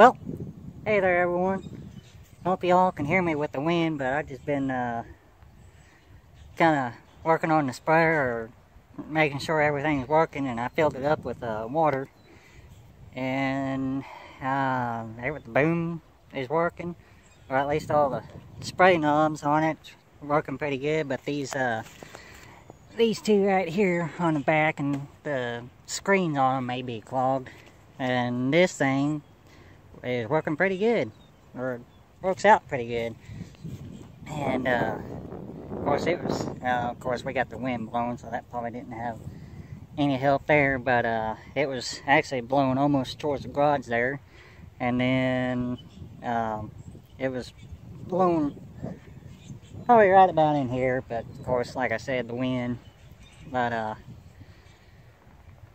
Well, hey there everyone. Hope y'all can hear me with the wind, but I've just been uh, kind of working on the sprayer or making sure everything's working and I filled it up with uh, water and uh, the boom is working or at least all the spray knobs on it working pretty good but these uh, these two right here on the back and the screens on them may be clogged and this thing is working pretty good or works out pretty good. And uh, of course it was uh, of course we got the wind blowing so that probably didn't have any help there but uh, it was actually blowing almost towards the garage there. And then um, it was blowing probably right about in here but of course like I said the wind. But uh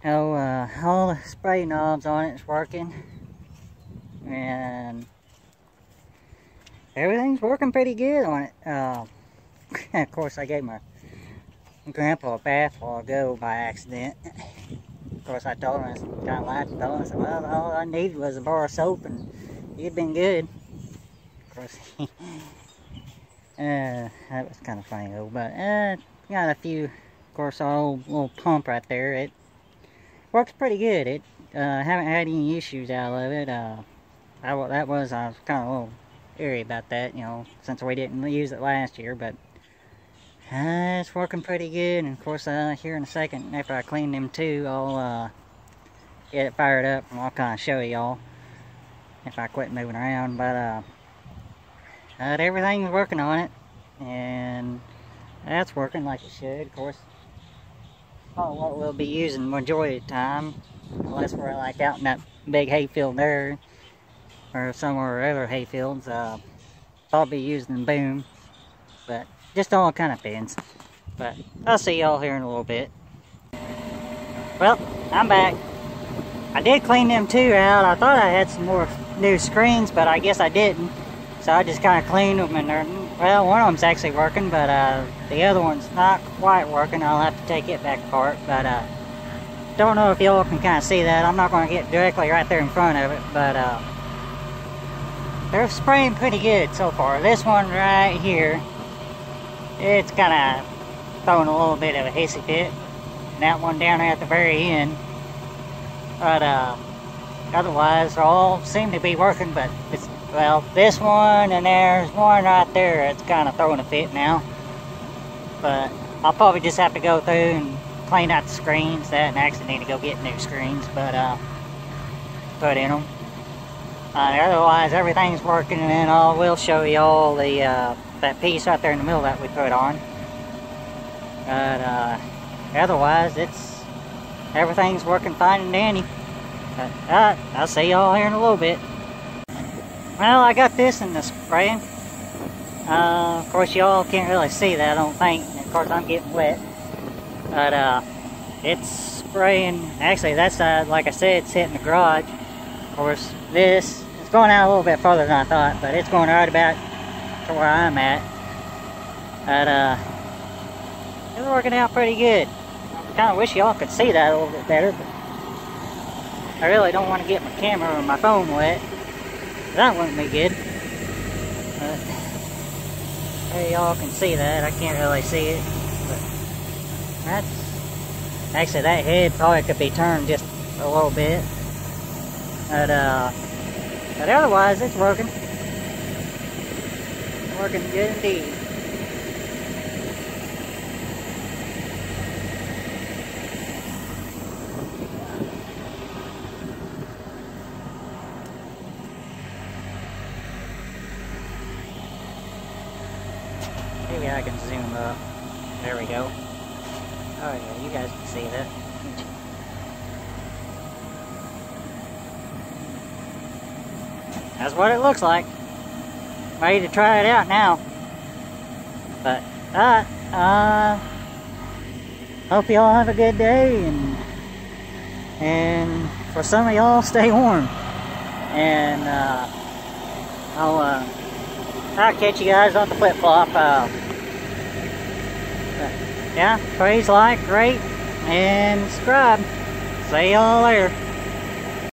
oh uh, all the spray knobs on it is working and everything's working pretty good on it uh, of course I gave my grandpa a bath while ago by accident of course I told him I kind of lied to him I said well all I needed was a bar of soap and he'd been good of course uh, that was kind of funny though but uh got a few of course, our old little pump right there, it works pretty good. It uh, haven't had any issues out of it. Uh, I, that was, I was kind of a little eerie about that, you know, since we didn't use it last year, but uh, it's working pretty good. And of course, uh, here in a second, after I clean them two, I'll uh, get it fired up and I'll kind of show y'all if I quit moving around. But uh, uh, everything's working on it, and that's working like it should. Of course, probably what we'll be using majority of the time, unless we're like out in that big hayfield there, or somewhere or other hayfields. Uh, I'll be using boom, but just all kind of depends. But I'll see y'all here in a little bit. Well, I'm back. I did clean them two out. I thought I had some more new screens, but I guess I didn't. So I just kind of cleaned them and they're, well, one of them's actually working, but uh, the other one's not quite working. I'll have to take it back apart, but uh, don't know if y'all can kind of see that. I'm not going to get directly right there in front of it, but uh, they're spraying pretty good so far. This one right here, it's kind of throwing a little bit of a hissy fit. And that one down at the very end. But uh, otherwise, all seem to be working, but it's well, this one and there's one right there. It's kind of throwing a fit now. But I'll probably just have to go through and clean out the screens. That and actually need to go get new screens, but uh, put in them. Uh, otherwise, everything's working, and then I will will show you all the uh, that piece out there in the middle that we put on. But uh, otherwise, it's everything's working fine and dandy. But, uh, I'll see y'all here in a little bit. Well, I got this in the spraying. Uh, of course, y'all can't really see that, I don't think. Of course, I'm getting wet. But, uh, it's spraying. Actually, that's, like I said, it's hitting the garage. Of course, this is going out a little bit further than I thought, but it's going right about to where I'm at. But, uh, it's working out pretty good. I kind of wish y'all could see that a little bit better, but I really don't want to get my camera or my phone wet. That wouldn't be good. But, hey, y'all can see that. I can't really see it. But that's... Actually, that head probably could be turned just a little bit. But, uh... But otherwise, it's working. Working good indeed. Maybe I can zoom up. There we go. Oh yeah, you guys can see that. That's what it looks like. Ready to try it out now. But, uh, uh, hope y'all have a good day and, and for some of y'all, stay warm. And, uh, I'll, uh, I'll catch you guys on the flip-flop. Uh, yeah, please like, rate, and subscribe. See y'all later.